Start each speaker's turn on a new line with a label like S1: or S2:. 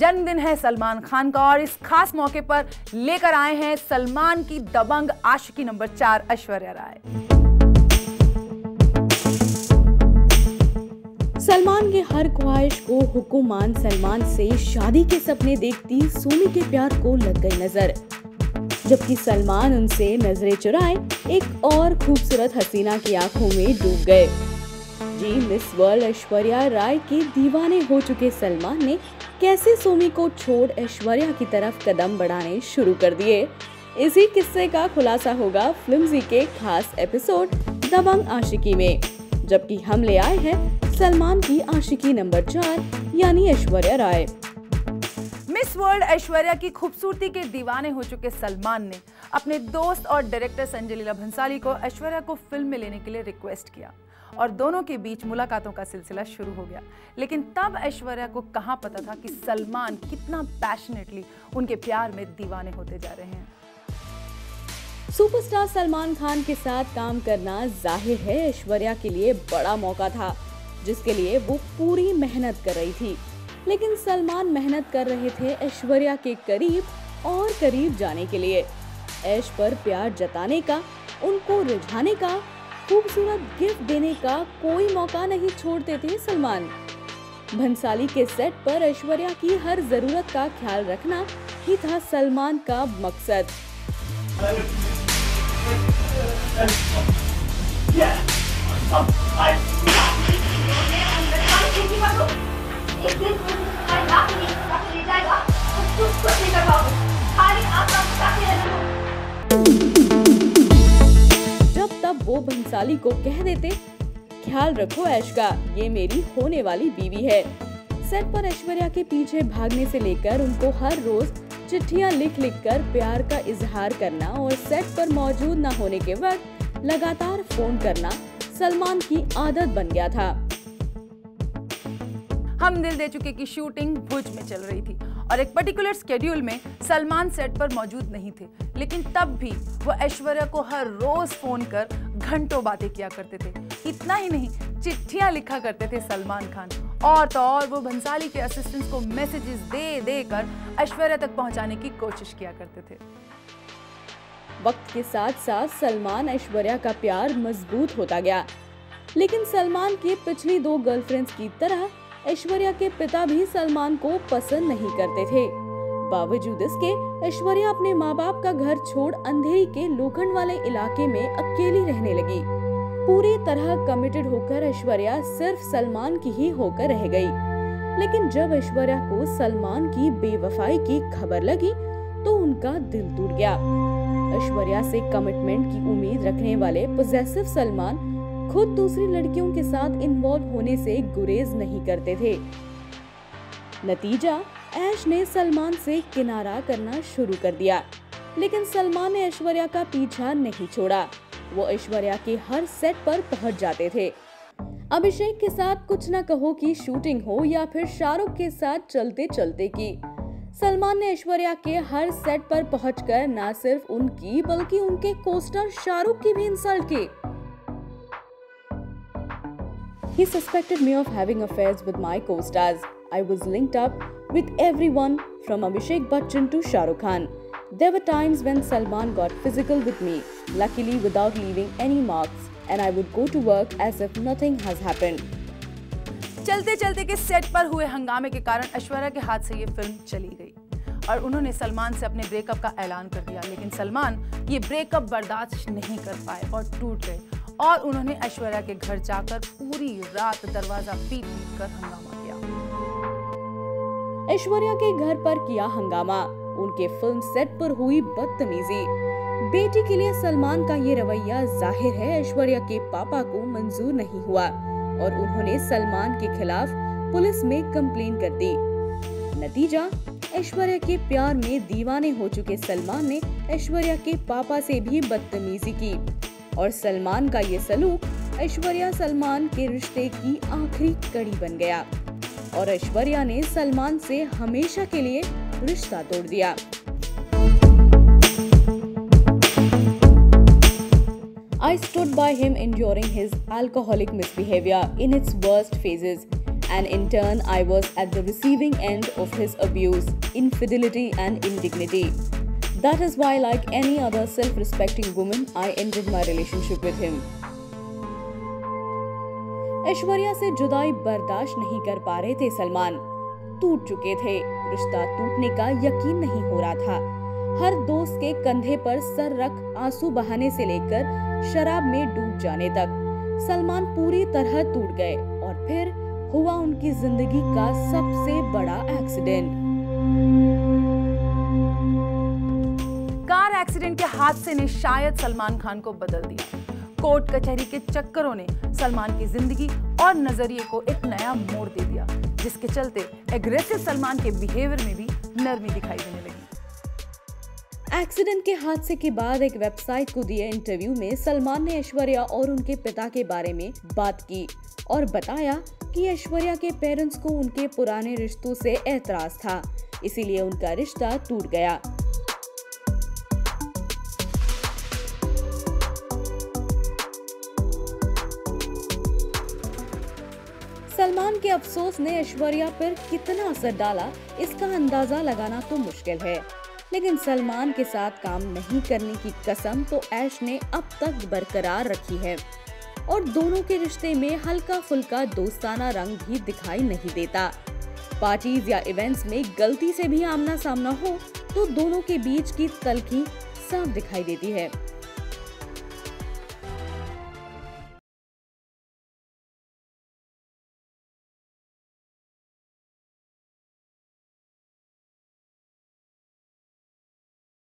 S1: जन्मदिन है सलमान खान का और इस खास मौके पर लेकर आए हैं सलमान की दबंग आशिकी नंबर चार, ऐश्वर्या राय।
S2: सलमान के हर ख्वाहिश को हुकुमान सलमान से शादी के सपने देखती सोनी के प्यार को लग गई नज़र। जबकि सलमान उनसे नज़रें चुराए, एक और खूबसूरत हसीना की आँखों में डूब गए। जी मिस वर्ल्ड, ऐश्वर्या राय के दीवाने हो चुके सलमान ने कैसे सोमी को छोड़ ऐश्वर्या की तरफ़ कदम बढ़ाने शुरू कर दिए? इसी किस्से का खुलासा होगा फिल्मजी के खास एपिसोड, दबंग आशिकी में। जबकि हम ले आए हैं सलमान की आशिकी नंबर चार, यानी ऐश्वर्या राय।
S1: मिस वर्ल्ड ऐश्वर्या की खूबसूरती के दीवाने हो चुके सलमान ने अपने दोस्त और डायरेक्टर संजय लीला भंसाली को ऐश्वर्या को फ़िल्म में लेने के लिए रिक्वेस्ट किया। और दोनों के बीच मुलाकातों का सिलसिला शुरू हो गया। लेकिन तब ऐश्वर्या को कहाँ पता था कि सलमान कितना पैशनेटली उनके प्यार में दीवाने होते जा रहे हैं।
S2: सुपरस्टार सलमान खान के साथ काम करना ज़ाहिर है, ऐश्वर्या के लिए बड़ा मौका था, जिसके लिए वो पूरी मेहनत कर रही थी। लेकिन सलमान मेहनत कर रहे थे ऐश्वर्या के करीब और करीब जाने के लिए। ऐश पर प्यार जताने का, उनको रिझाने का खूबसूरत गिफ्ट देने का कोई मौका नहीं छोड़ते थे सलमान। भंसाली के सेट पर ऐश्वर्या की हर ज़रूरत का ख्याल रखना ही था सलमान का मकसद। भंसाली को कह देते, ख्याल रखो ऐश का ये मेरी होने वाली बीवी है। सेट पर ऐश्वर्या के पीछे भागने से लेकर उनको हर रोज चिट्ठियाँ लिख लिख कर प्यार का इजहार करना और सेट पर मौजूद न होने के वक्त लगातार फ़ोन करना सलमान की आदत बन गया था।
S1: हम दिल दे चुके की शूटिंग भुज में चल रही थी और एक पर्टिकुलर स्केड्यूल में सलमान सेट पर मौजूद नहीं थे। लेकिन तब भी वो ऐश्वर्या को हर रोज फ़ोन कर घंटों बातें किया करते थे। इतना ही नहीं, चिट्ठियाँ लिखा करते थे सलमान खान। और तो और वो भंसाली के असिस्टेंट्स को मैसेजेस दे दे कर ऐश्वर्या तक पहुँचाने की कोशिश किया करते थे।
S2: वक्त के साथ साथ सलमान, ऐश्वर्या का प्यार मज़बूत होता गया। लेकिन सलमान के पिछली दो गर्लफ्रेंड्स की तरह, ऐश्वर्या के पिता भी सलमान को पसंद नहीं करते थे। बावजूद इसके, ऐश्वर्या अपने माँ बाप का घर छोड़ अंधेरी के लोखंड वाले इलाके में अकेली रहने लगी। पूरी तरह कमिटेड होकर ऐश्वर्या सिर्फ़ सलमान की ही होकर रह गई। लेकिन जब ऐश्वर्या को सलमान की बेवफाई की खबर लगी तो उनका दिल टूट गया। ऐश्वर्या से कमिटमेंट की उम्मीद रखने वाले पोजेसिव सलमान खुद दूसरी लड़कियों के साथ इन्वॉल्व होने से गुरेज नहीं करते थे। नतीजा ऐश ने सलमान से किनारा करना शुरू कर दिया, लेकिन सलमान ने ऐश्वर्या का पीछा नहीं छोड़ा। वो ऐश्वर्या के हर सेट पर पहुँच जाते थे। अभिषेक के साथ कुछ न कहो की शूटिंग हो या फिर शाहरुख के साथ चलते चलते की। सलमान ने ऐश्वर्या के हर सेट पर पहुंचकर न सिर्फ़ उनकी, बल्कि उनके कोस्टर शाहरुख की भी इंसल्ट की। He suspected me of having affairs with my co-stars. I was linked up with everyone from Abhishek Bachchan to Shah Rukh Khan. There were times when Salman got physical with me, luckily without leaving any marks, and I would go to work as if nothing has happened.
S1: चलते चलते के set पर हुए हंगामे के कारण ऐश्वर्या के हाथ से ये फ़िल्म चली गई और उन्होंने सलमान से अपने ब्रेकअप का ऐलान कर दिया लेकिन सलमान ये ब्रेकअप बर्दाश्त नहीं कर पाए और टूट गए और उन्होंने ऐश्वर्या के घर जाकर पूरी रात दरवाज़ा पीट पीट कर हंगामा
S2: ऐश्वर्या के घर पर किया हंगामा। उनके फ़िल्म सेट पर हुई बदतमीजी। बेटी के लिए सलमान का ये रवैया ज़ाहिर है, ऐश्वर्या के पापा को मंजूर नहीं हुआ और उन्होंने सलमान के खिलाफ पुलिस में कम्प्लेन कर दी। नतीजा, ऐश्वर्या के प्यार में दीवाने हो चुके सलमान ने ऐश्वर्या के पापा से भी बदतमीजी की और सलमान का ये सलूक ऐश्वर्या सलमान के रिश्ते की आखिरी कड़ी बन गया। और ऐश्वर्या ने सलमान से हमेशा के लिए रिश्ता तोड़ दिया I stood by him enduring his alcoholic misbehavior in its worst phases and in turn, I was at the receiving end of his abuse, infidelity, and indignity. That is why, like any other self respecting woman, I ended my relationship with him. Aishwarya से जुदाई बर्दाश्त नहीं कर पा रहे थे सलमान। टूट चुके थे। रिश्ता टूटने का यकीन नहीं हो रहा था। हर दोस्त के कंधे पर सर रख आँसू बहाने से लेकर शराब में डूब जाने तक, सलमान पूरी तरह टूट गए और फिर हुआ उनकी ज़िंदगी का सबसे बड़ा एक्सीडेंट।
S1: कार एक्सीडेंट के हादसे ने शायद सलमान खान को बदल दिया। कोर्ट कचहरी के चक्करों ने सलमान की ज़िंदगी और नज़रिए को एक नया मोड़ दे दिया, जिसके चलते एग्रेसिव सलमान के बिहेवियर में भी नरमी दिखाई देने लगी।
S2: एक्सीडेंट के हादसे के बाद एक वेबसाइट को दिए इंटरव्यू में सलमान ने ऐश्वर्या और उनके पिता के बारे में बात की और बताया कि ऐश्वर्या के पेरेंट्स को उनके पुराने रिश्तों से एतराज़ था, इसीलिए उनका रिश्ता टूट गया। सलमान के अफसोस ने ऐश्वर्या पर कितना असर डाला, इसका अंदाज़ा लगाना तो मुश्किल है। लेकिन सलमान के साथ काम नहीं करने की कसम तो ऐश ने अब तक बरकरार रखी है। और दोनों के रिश्ते में हल्का फुल्का दोस्ताना रंग भी दिखाई नहीं देता। पार्टीज़ या इवेंट्स में गलती से भी आमना सामना हो तो दोनों के बीच की तलखी साफ़ दिखाई देती है।